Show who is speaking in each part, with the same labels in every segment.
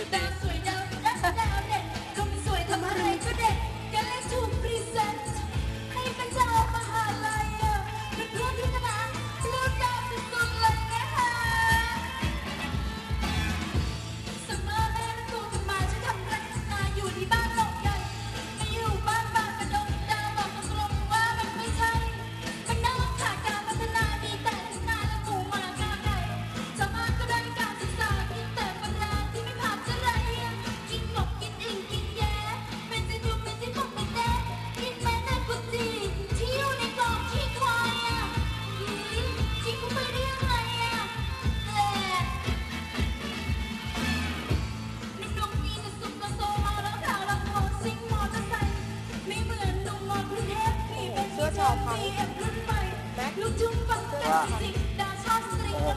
Speaker 1: to be.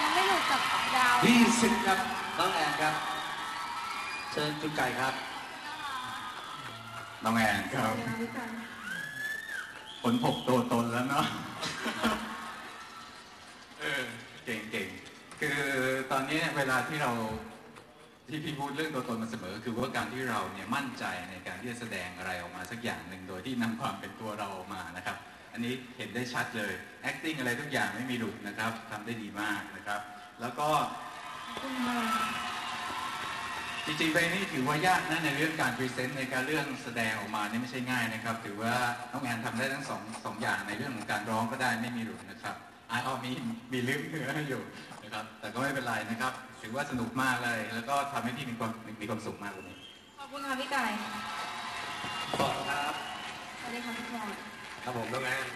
Speaker 1: ยังไม่
Speaker 2: ห
Speaker 1: ลุดกับดาวี่สิบครับน้อง
Speaker 3: แอน
Speaker 1: ครั
Speaker 3: บ
Speaker 1: เชิ
Speaker 4: ญคุณไก่ครับ น้องแอนครับ ผลพบตัวตนแล้วเนาะ เออ เก่งเก่งคือตอนนี้เวลาที่เราที่พี่พูดเรื่องตัวตนมาเสมอ คือว่าการที่เราเนี่ยมั่นใจในการที่จะแสดงอะไรออกมาสักอย่างหนึ่งโดยที่นำความเป็นตัวเราออกมานะครับ อันนี้เห็นได้ชัดเลย acting อะไรทุกอย่างไม่มีหลุดนะครับทำได้ดีมากนะครับ แล้วก็จริงๆเพลงนี้ถือว่ายากนะในเรื่องการพรีเซนต์ในการเรื่องแสดงออกมานี่ไม่ใช่ง่ายนะครับ ถือว่าน้องแอนทำได้ทั้งสองสองอย่างในเรื่องของการร้องก็ได้ไม่มีหลุดนะครับไอออมีมีลืมเนื้ออยู่นะครับ แต่ก็ไม่เป็นไรนะครับ ถือว่าสนุกมากเลย แล้วก็ทำให้พี่มีความมีความสุขมากวันนี้
Speaker 2: ขอบคุณค่ะพี่ไก่
Speaker 5: ขอบคุณครับ
Speaker 2: สวัสดีค่ะพี่พลอย
Speaker 5: ครับผมน้องแอน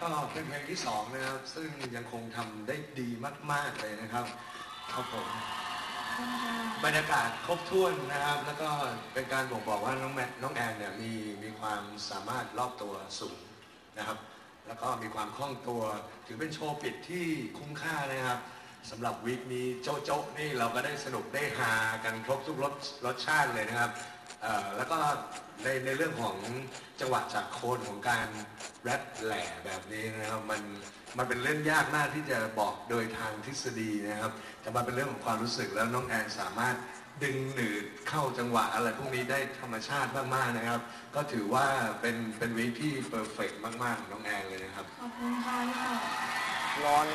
Speaker 5: ก็เป็นเพลงที่สองนะครับ ซึ่งยังคงทำได้ดีมาก ๆ เลยนะครับครับผม
Speaker 2: บ
Speaker 5: รรยากาศครบถ้วนนะครับ แล้วก็เป็นการบ่งบอกว่าน้องแมน้องแอนเนี่ยมีมีความสามารถรอบตัวสูงนะครับ แล้วก็มีความคล่องตัว ถือเป็นโชว์ปิดที่คุ้มค่านะครับสำหรับวีคนี้โจ๊ะนี่เราก็ได้สนุกได้ฮากันครบทุกรสรสชาติเลยนะครับ เอ่อแล้วก็ในในเรื่องของจังหวะจากโคนของการแรปแหล่แบบนี้นะครับมันมันเป็นเรื่องยากมากที่จะบอกโดยทางทฤษฎีนะครับ แต่มันเป็นเรื่องของความรู้สึกแล้วน้องแอนสามารถดึงหนืดเข้าจังหวะอะไรพวกนี้ได้ธรรมชาติมากๆนะครับ ก็ถือว่าเป็นเป็นวีคที่เพอร์เฟกมากๆของน้องแอนเลยนะครับ
Speaker 2: ขอบคุณค่ะพี่ไก่
Speaker 6: ร้อน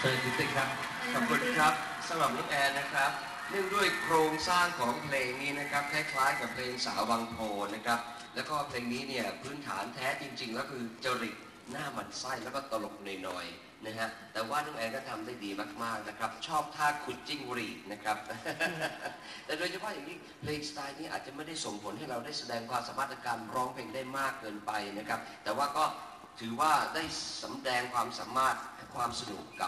Speaker 4: เชิญคุณติ๊กครับ
Speaker 7: ขอบคุณครับสำหรับน้องแอนนะครับ เนื่องด้วยโครงสร้างของเพลงนี้นะครับคล้ายๆกับเพลงสาวบางโพนะครับ แล้วก็เพลงนี้เนี่ยพื้นฐานแท้จริงๆแล้วคือจริตหน้ามันไส้แล้วก็ตลกหน่อยๆนะฮะแต่ว่าน้องแอนก็ทำได้ดีมากๆนะครับ ชอบท่าขุดจิ้งหรีดนะครับ แต่โดยเฉพาะอย่างนี้เพลงสไตล์นี้อาจจะไม่ได้ส่งผลให้เราได้แสดงความสามารถในการร้องเพลงได้มากเกินไปนะครับ แต่ว่าก็ถือว่าได้สำแดงความสามารถความสนุกกับ